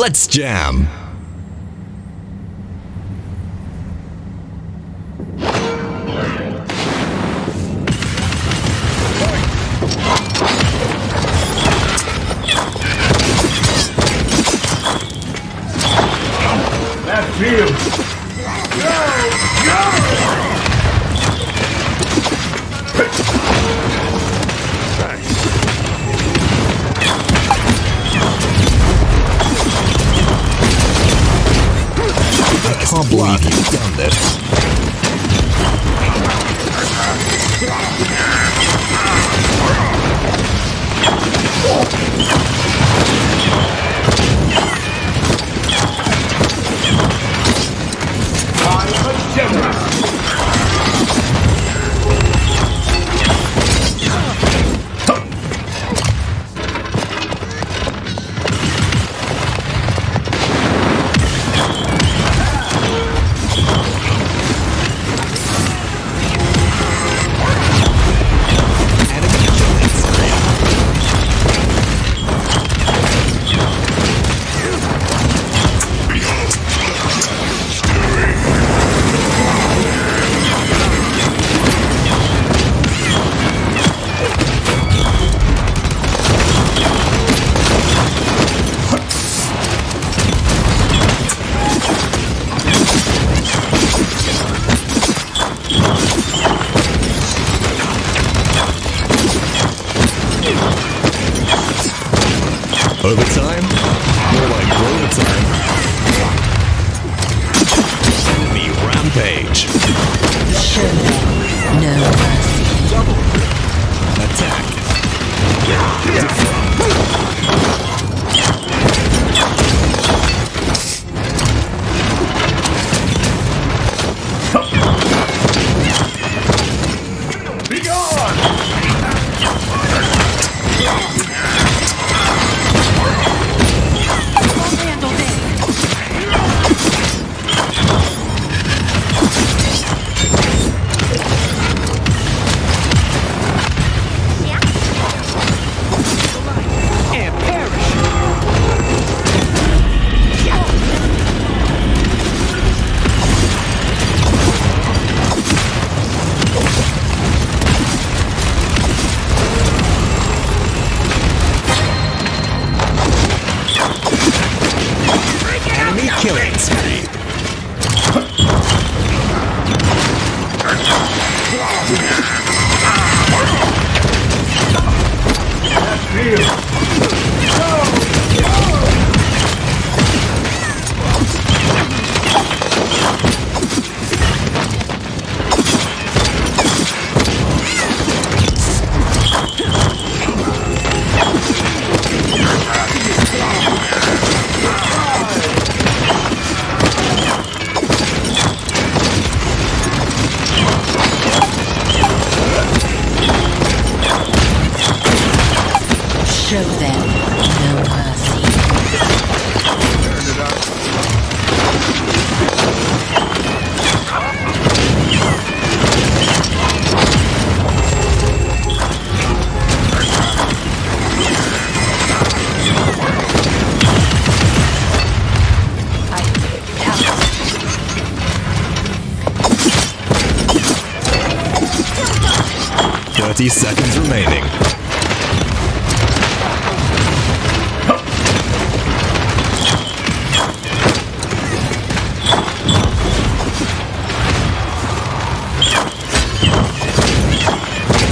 Let's jam! 60 seconds remaining.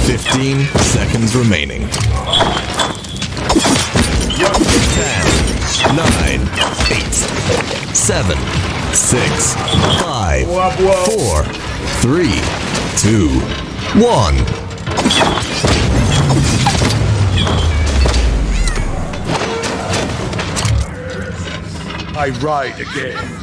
Fifteen seconds remaining. Ten, nine, eight, seven, six, five, four, three, two, one. I ride again.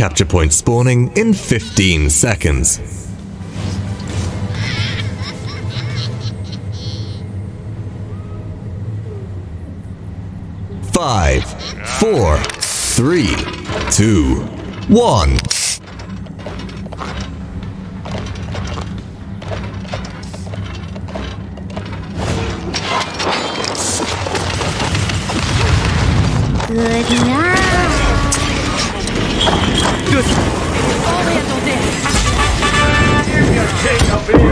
capture point spawning in 15 seconds. Five, four, three, two, one. Good night. King of being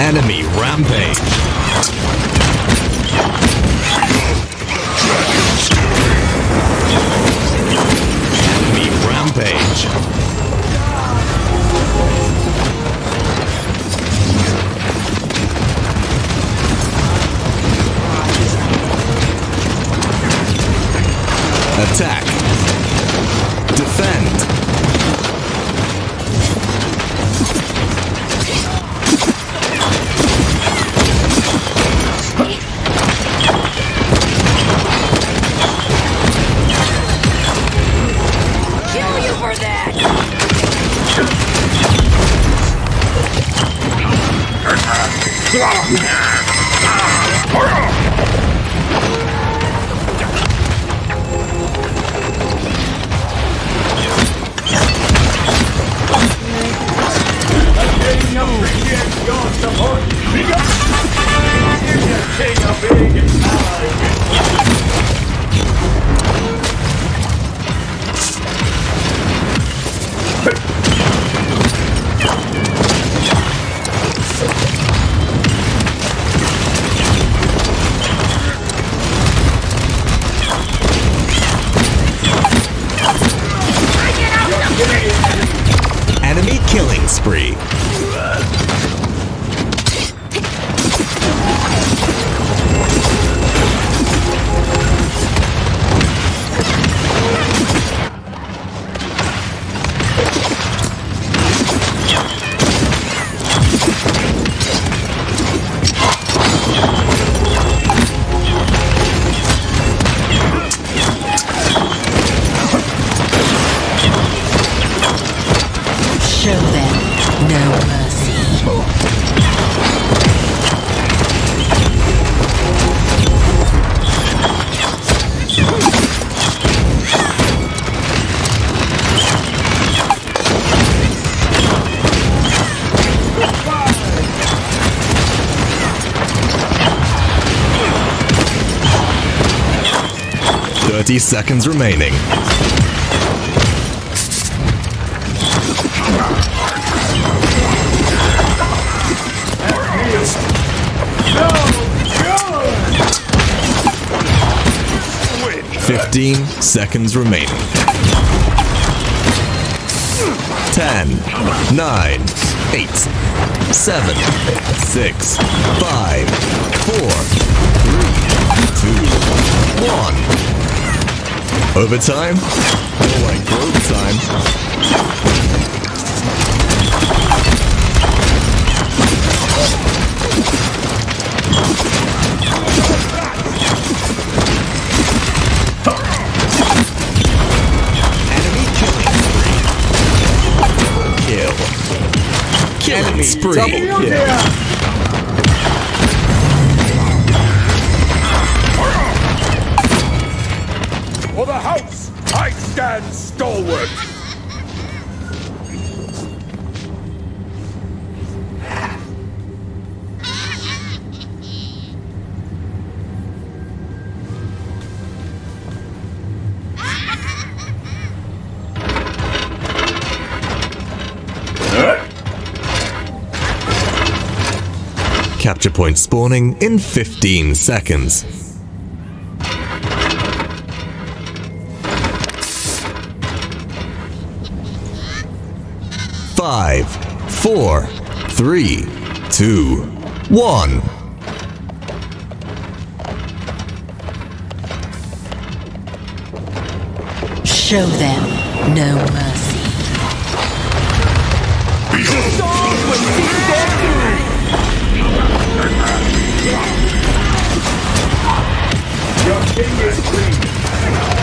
Enemy rampage. King 50 seconds remaining. Fifteen seconds remaining. 1 Overtime? More like Grover time. Enemy killing spree. Kill. Killing spree. Yeah! and stalwart. Capture point spawning in 15 seconds. Five, four, three, two, one. Show them no mercy. Your king is free.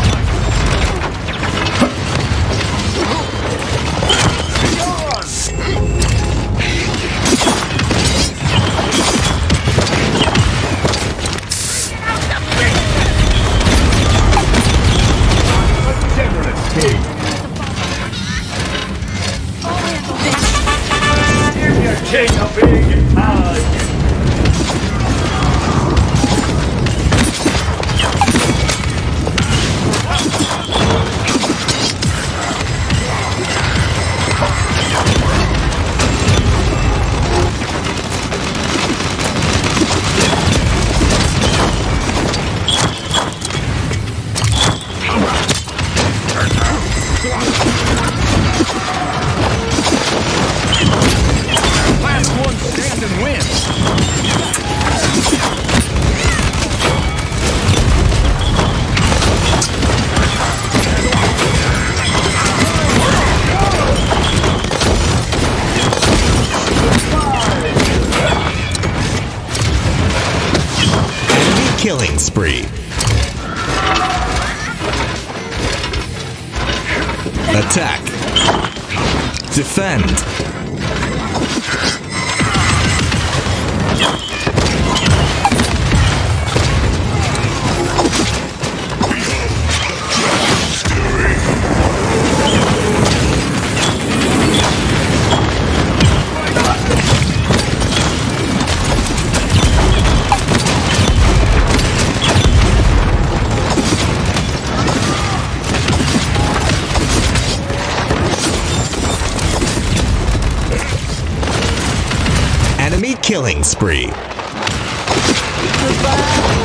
Attack. Defend. Killing spree. Show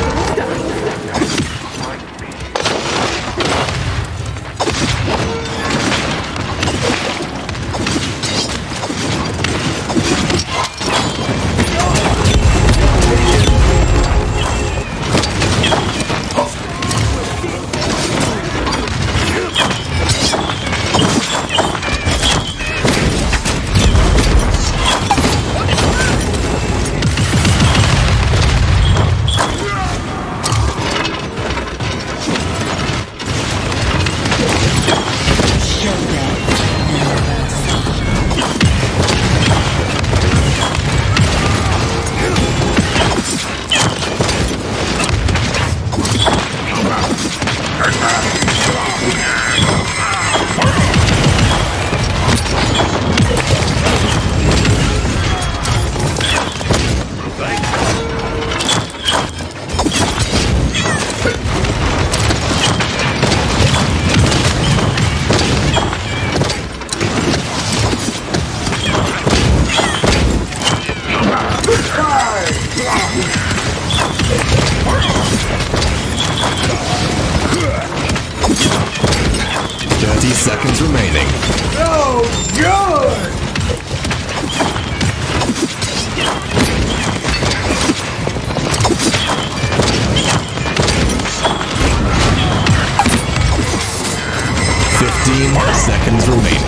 15 seconds remaining.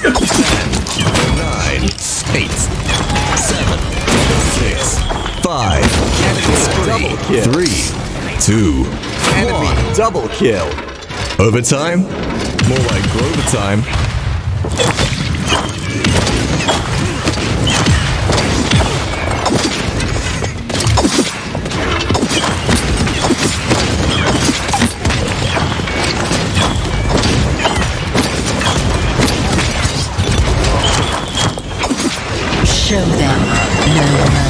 10, 9, 3, 2, Enemy 1. double kill. Overtime? More like Grover time. Show them no mercy.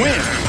win.